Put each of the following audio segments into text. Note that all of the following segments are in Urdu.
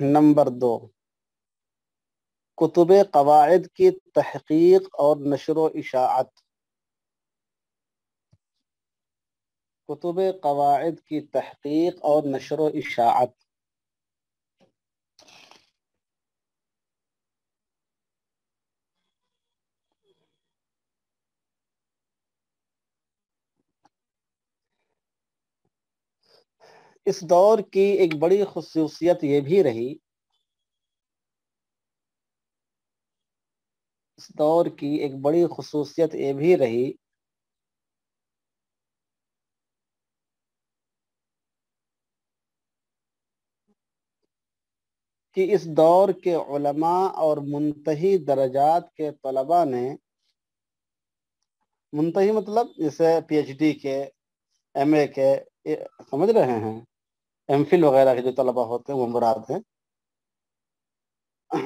نمبر دو۔ کتب قواعد کی تحقیق اور نشر و اشاعت۔ کتب قواعد کی تحقیق اور نشر و اشاعت۔ اس دور کی ایک بڑی خصوصیت یہ بھی رہی، اس دور کی ایک بڑی خصوصیت یہ بھی رہی، کہ اس دور کے علماء اور منتحی درجات کے طلباء نے منتحی مطلب جیسے پی ایچ ڈی کے ایم اے کے سمجھ رہے ہیں؟ ایم فل وغیرہ کے جو طلباء ہوتے ہیں، وہ مراد ہیں۔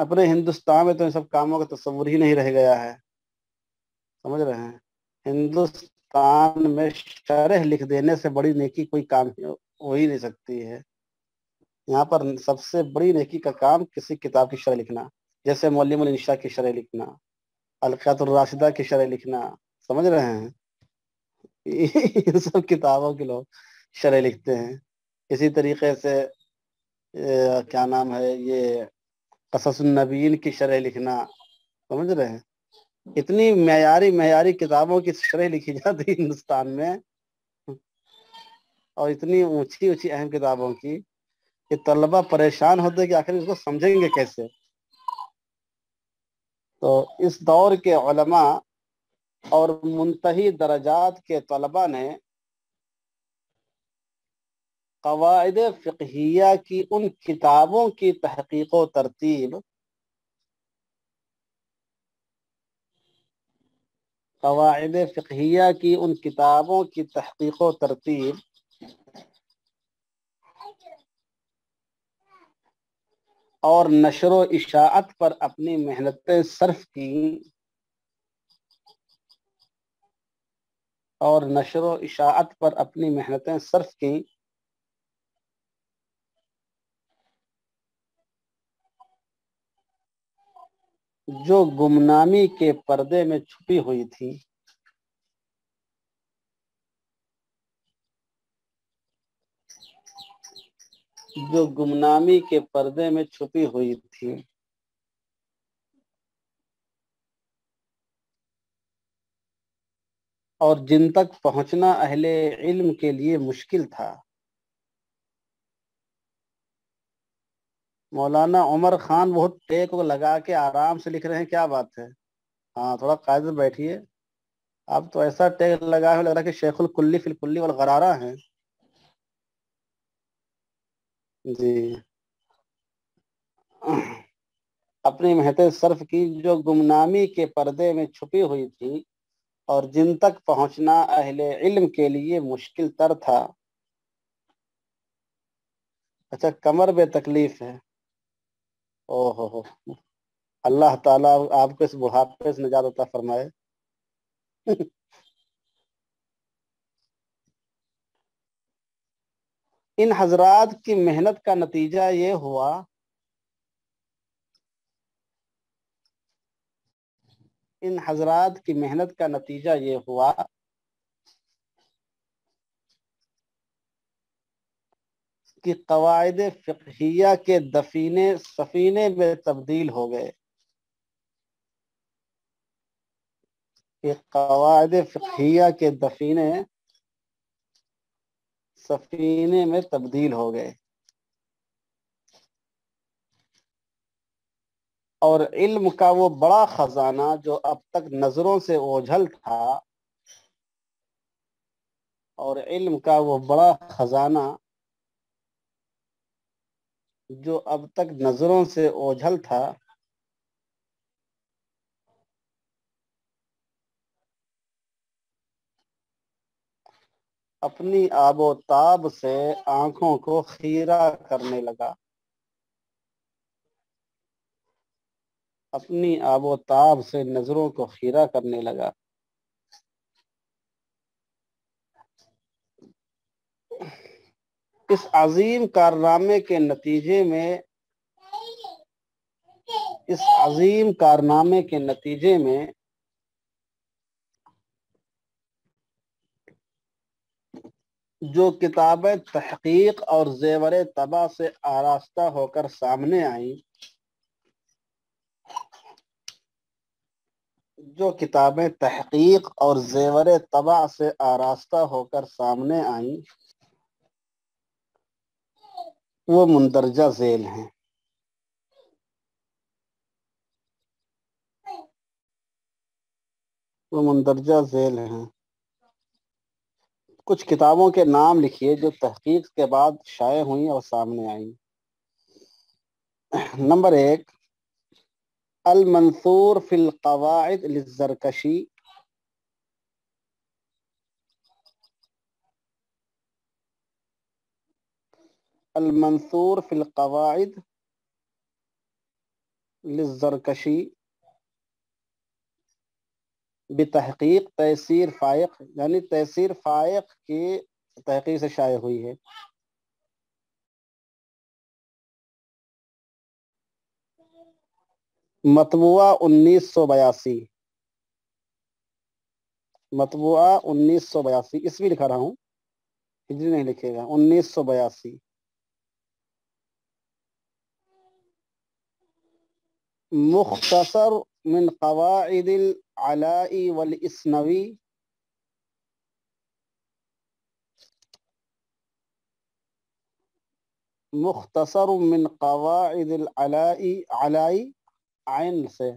اپنے ہندوستان میں تو ان سب کاموں کا تصور ہی نہیں رہ گیا ہے۔ سمجھ رہے ہیں؟ ہندوستان میں شرح لکھ دینے سے بڑی نیکی کوئی کام ہو ہی نہیں سکتی ہے۔ یہاں پر سب سے بڑی نیکی کا کام کسی کتاب کی شرح لکھنا، جیسے مولم الانشاء کی شرح لکھنا، القیات الراشدہ کی شرح لکھنا۔ سمجھ رہے ہیں؟ سب کتابوں کے لوگ شرح لکھتے ہیں۔ اسی طریقے سے کیا نام ہے، یہ قصص النبیین کی شرح لکھنا، سمجھ رہے ہیں؟ اتنی معیاری معیاری کتابوں کی شرح لکھی جاتی ہندوستان میں۔ اور اتنی اونچی اونچی اہم کتابوں کی کہ طلبہ پریشان ہوتے کہ آخر اس کو سمجھیں گے کیسے؟ تو اس دور کے علماء اور منتحی درجات کے طلبہ نے قواعد فقہیہ کی ان کتابوں کی تحقیق و ترتیب۔ قواعد فقہیہ کی ان کتابوں کی تحقیق و ترتیب۔ اور نشر و اشاعت پر اپنی محنتیں صرف کی اور نشر و اشاعت پر اپنی محنتیں صرف کی جو گمنامی کے پردے میں چھپی ہوئی تھی۔ جو گمنامی کے پردے میں چھپی ہوئی تھی۔ اور جن تک پہنچنا اہل علم کے لیے مشکل تھا۔ مولانا عمر خان بہت ٹیک لگا کے آرام سے لکھ رہے ہیں، کیا بات ہے؟ ہاں تھوڑا قاعدے بیٹھیے۔ اب تو ایسا ٹیک لگا ہوا لگ رہا کہ شیخ الکلی، فی الکلی والغرارہ ہیں۔ جی۔ اپنی محنت صرف کی، جو گمنامی کے پردے میں چھپی ہوئی تھی اور جن تک پہنچنا اہل علم کے لیے مشکل تر تھا۔ اچھا کمر بے تکلیف ہے۔ او ہو ہو۔ اللہ تعالیٰ آپ کو اس بڑھاپے سے نجات عطا فرمائے۔ ان حضرات کی محنت کا نتیجہ یہ ہوا۔ ان حضرات کی محنت کا نتیجہ یہ ہوا۔ کہ قواعد فقہیہ کے دفینے، سفینے میں تبدیل ہو گئے۔ کہ قواعد فقہیہ کے دفینے، سفینے میں تبدیل ہو گئے۔ اور علم کا وہ بڑا خزانہ جو اب تک نظروں سے اوجھل تھا، اور علم کا وہ بڑا خزانہ جو اب تک نظروں سے اوجھل تھا۔ اپنی آب و تاب سے آنکھوں کو خیرہ کرنے لگا۔ اپنی آب و تاب سے نظروں کو خیرہ کرنے لگا۔ اس عظیم کارنامے کے نتیجے میں، اس عظیم کارنامے کے نتیجے میں جو کتابیں تحقیق اور زیور تباہ سے آراستہ ہو کر سامنے آئیں، جو کتابیں تحقیق اور زیور تباہ سے آراستہ ہو کر سامنے آئیں۔ وہ مندرجہ ذیل ہیں۔ وہ مندرجہ ذیل ہیں۔ کچھ کتابوں کے نام لکھیے جو تحقیق کے بعد شائع ہوئیں اور سامنے آئیں۔ نمبر ایک، المنصور فی القواعد للزرکشی۔ المنصور فی القواعد للزرکشی بتحقیق تحصیر فائق یعنی تحصیر فائق کی تحقیق سے شائع ہوئی ہے۔ مطبوعہ انیس سو بیاسی۔ مطبوعہ انیس سو بیاسی، اس بھی لکھا رہا ہوں۔ ہجری نہیں لکھے گا، انیس سو بیاسی۔ مختصر من قواعد العلاء والاسنوی مختصر من قواعد العلاء علائی عین سے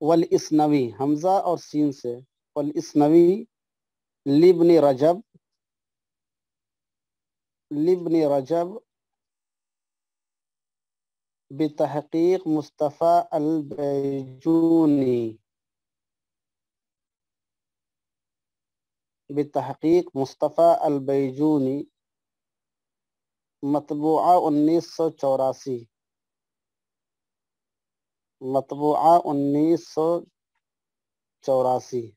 والاسنوی حمزہ اور سین سے والاسنوی لبن رجب لبن رجب بتحقيق مصطفى البيجوني. بتحقيق مصطفى البيجوني. مطبوعة 1984 مطبوعة 1984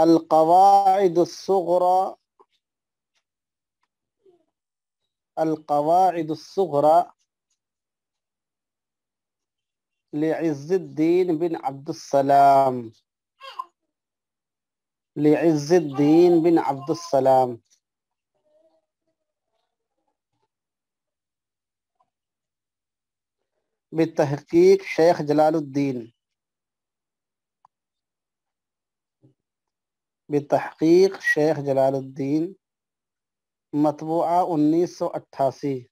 القواعد الصغرى القواعد الصغرى لعز الدين بن عبد السلام. لعز الدين بن عبد السلام. بالتحقيق شيخ جلال الدين. بتحقيق شيخ جلال الدين مطبوعة 1988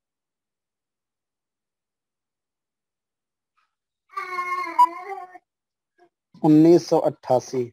1988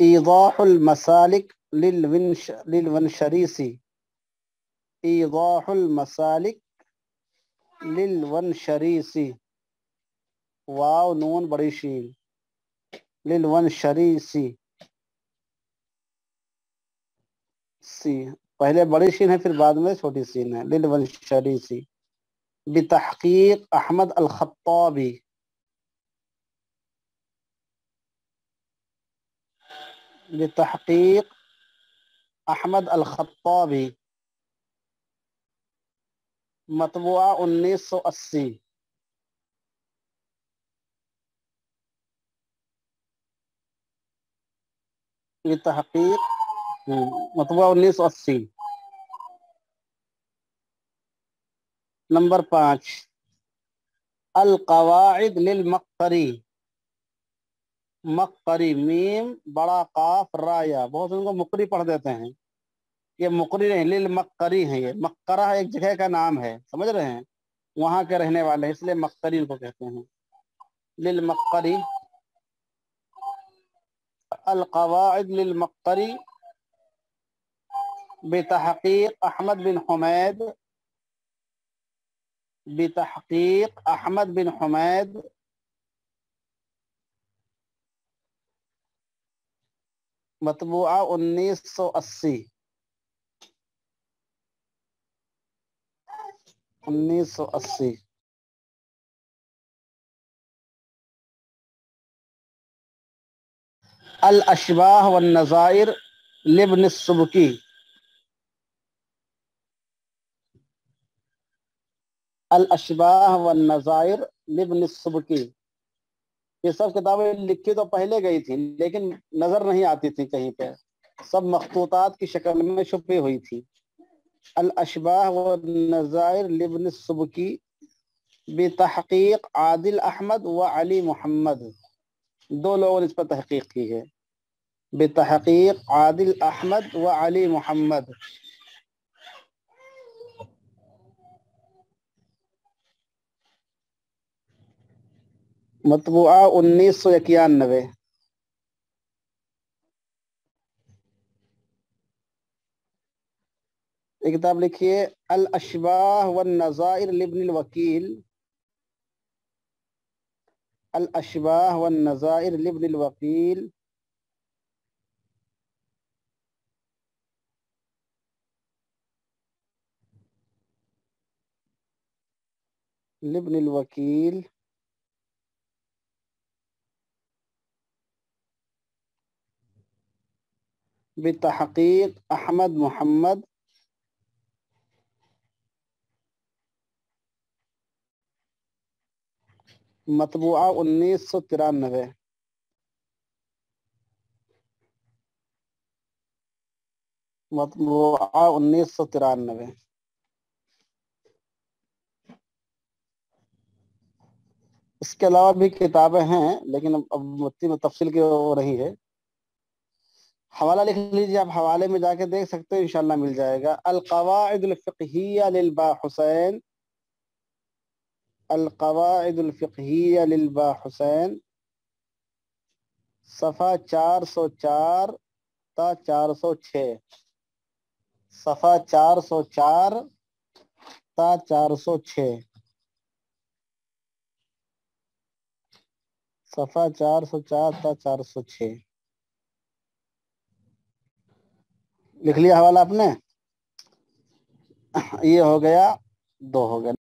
إيضاح المسالك للونش للونشريسي إيضاح المسالك للونشریسی ایضاح المسالک واو نون بڑی شین۔ للونشریسی سی۔ پہلے بڑی شین ہے، پھر بعد میں چھوٹی سین ہے۔ للونشریسی بتحقیق احمد الخطابی۔ بتحقیق احمد الخطابی۔ مطبوعہ انیس سو اسی۔ یہ تحقیق مطبوعہ انیس سو اسی۔ نمبر پانچ۔ القواعد للمقری مقری میم، بڑا قاف، رایا۔ بہت ان کو مقری پڑھ دیتے ہیں۔ یہ مقری نہیں للمقری ہیں یہ۔ مقرہ ایک جگہ کا نام ہے، سمجھ رہے ہیں؟ وہاں کے رہنے والے ہیں، اس لیے مقری ان کو کہتے ہیں۔ للمقری القواعد للمقری بتحقیق احمد بن حمید، بتحقیق احمد بن حمید، مطبوعہ انیس سو اسی۔ انیس سو اسی۔ الاشباہ والنظائر لبن السبکی۔ الاشباہ والنظائر لبن السبکی۔ یہ سب کتابیں لکھی تو پہلے گئی تھی لیکن نظر نہیں آتی تھی کہیں پہ۔ سب مخطوطات کی شکل میں چھپی ہوئی تھی الاشباح والنظائر لابن السبکی بتحقیق عادل احمد و علی محمد۔ دو لوگوں نے اس پر تحقیق کی ہے۔ بتحقیق عادل احمد و علی محمد۔ مطبوعہ انیس سو اکیانوے۔ كتاب لکھئے إيه؟ الأشباه والنظائر لابن الوكيل. الأشباه والنظائر لابن الوكيل. لابن الوكيل. بتحقيق أحمد محمد. مطبوعہ انیس سو ترانوے۔ مطبوعہ انیس سو ترانوے۔ اس کے علاوہ بھی کتابیں ہیں، لیکن اب متی میں تفصیل کی ہو رہی ہے۔ حوالہ لکھ لیجیے آپ حوالے میں جا کے دیکھ سکتے ہیں، انشاءاللہ مل جائے گا۔ القواعد الفقہیہ للبا حسین القواعد الفقہیہ للبا حسین، صفحہ چار سو چار تا چار سو چھ، صفحہ چار سو چار تا چار سو چھ۔ صفحہ چار سو چار تا چار سو چھ۔ لکھ لیا حوالہ آپ نے؟ یہ ہو گیا، دو ہو گیا۔